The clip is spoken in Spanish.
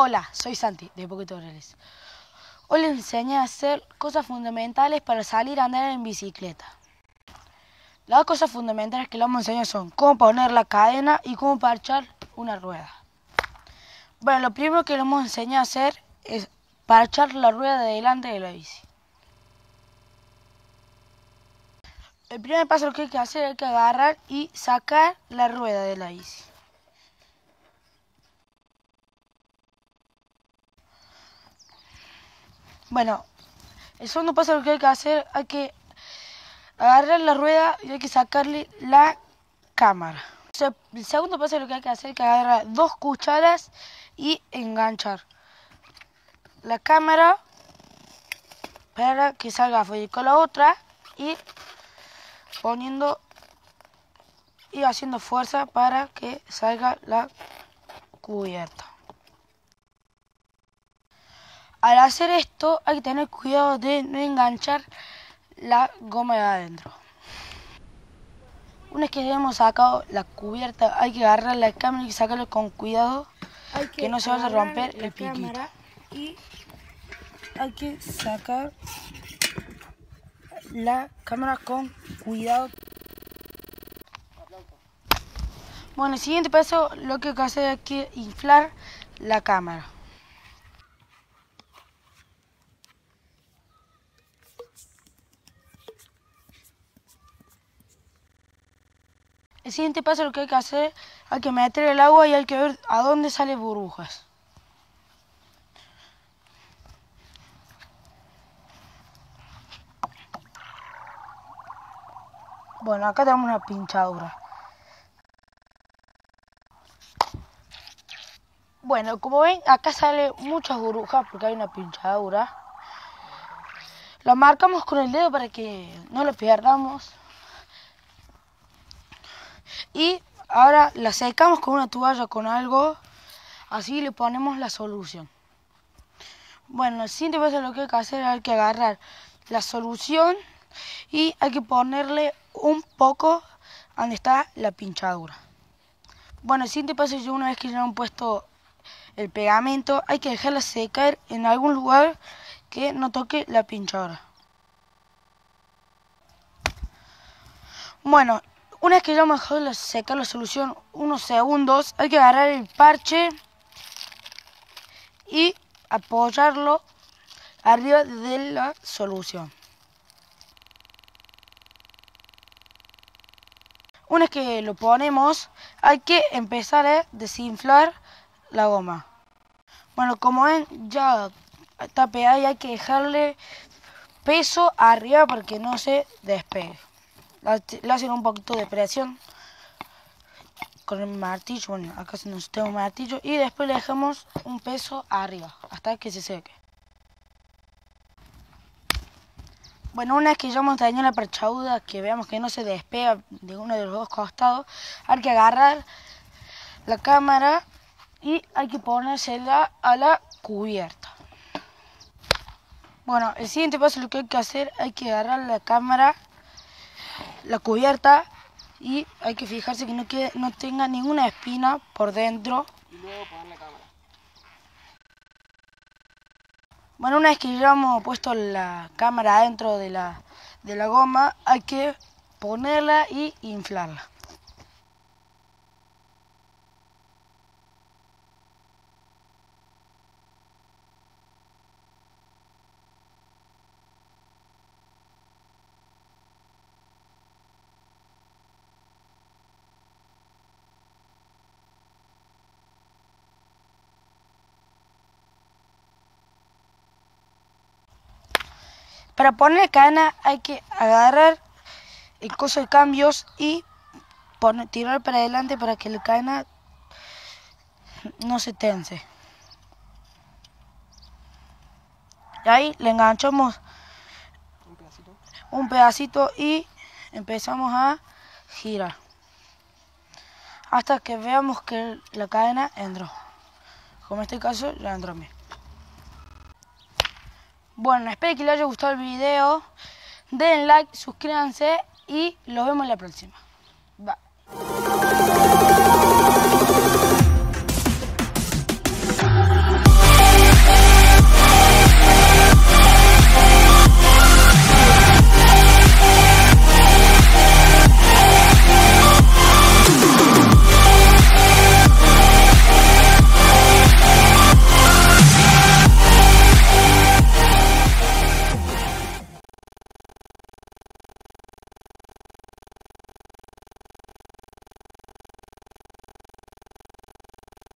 Hola, soy Santi de Poquetorales. Hoy les enseñé a hacer cosas fundamentales para salir a andar en bicicleta. Las cosas fundamentales que les vamos a enseñar son cómo poner la cadena y cómo parchar una rueda. Bueno, lo primero que les vamos a enseñar a hacer es parchar la rueda de delante de la bici. El primer paso que hay que hacer es que agarrar y sacar la rueda de la bici. Bueno, el segundo paso que hay que hacer, hay que agarrar la rueda y hay que sacarle la cámara. el segundo paso lo que hay que hacer es que agarrar dos cucharas y enganchar la cámara para que salga fuera con la otra y poniendo y haciendo fuerza para que salga la cubierta. Al hacer esto hay que tener cuidado de no enganchar la goma de adentro. Una vez que hemos sacado la cubierta hay que agarrar la cámara y sacarlo con cuidado que, no se vaya a romper el piquito. Y hay que sacar la cámara con cuidado. Bueno, el siguiente paso lo que hay que hacer es que inflar la cámara. El siguiente paso lo que hay que hacer, hay que meter el agua y hay que ver a dónde salen burbujas. Bueno, acá tenemos una pinchadura. Bueno, como ven, acá sale muchas burbujas porque hay una pinchadura. Lo marcamos con el dedo para que no lo perdamos. Y ahora la secamos con una toalla con algo, así le ponemos la solución. Bueno, el siguiente paso lo que hay que hacer es que agarrar la solución y hay que ponerle un poco donde está la pinchadura. Bueno, el siguiente paso es una vez que ya han puesto el pegamento, hay que dejarla secar en algún lugar que no toque la pinchadura. Bueno, una vez que ya hemos dejado la solución unos segundos, hay que agarrar el parche y apoyarlo arriba de la solución. Una vez que lo ponemos, hay que empezar a desinflar la goma. Bueno, como ven, ya está pegada y hay que dejarle peso arriba para que no se despegue le hacen un poquito de presión con el martillo, bueno, acá se nos tengo un martillo y después le dejamos un peso arriba hasta que se seque. Bueno, una vez que ya hemos tenido la perchauda, que veamos que no se despega de uno de los dos costados, hay que agarrar la cámara y hay que ponérsela a la cubierta. Bueno, el siguiente paso lo que hay que hacer, hay que agarrar la cámara la cubierta y hay que fijarse que no, quede, no tenga ninguna espina por dentro. Y luego poner la cámara. Bueno, una vez que ya hemos puesto la cámara dentro de la, de la goma, hay que ponerla y inflarla. Para poner cadena hay que agarrar el coso de cambios y poner, tirar para adelante para que la cadena no se tense. Y ahí le enganchamos un pedacito, un pedacito y empezamos a girar hasta que veamos que la cadena entró. Como en este caso ya entró bien. Bueno, espero que les haya gustado el video. Den like, suscríbanse y los vemos en la próxima. Bye.